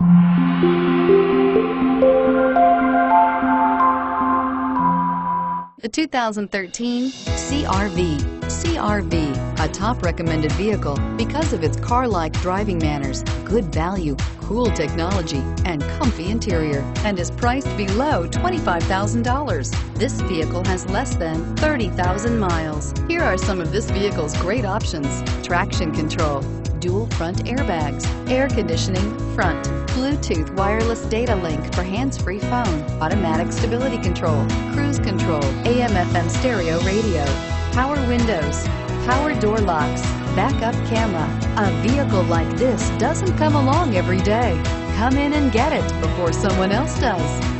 The 2013 CRV. CRV, a top recommended vehicle because of its car-like driving manners, good value, cool technology, and comfy interior, and is priced below $25,000. This vehicle has less than 30,000 miles. Here are some of this vehicle's great options. Traction control, dual front airbags, air conditioning, front, Bluetooth wireless data link for hands-free phone, automatic stability control, cruise control, AM FM stereo radio, power windows, power door locks, backup camera. A vehicle like this doesn't come along every day. Come in and get it before someone else does.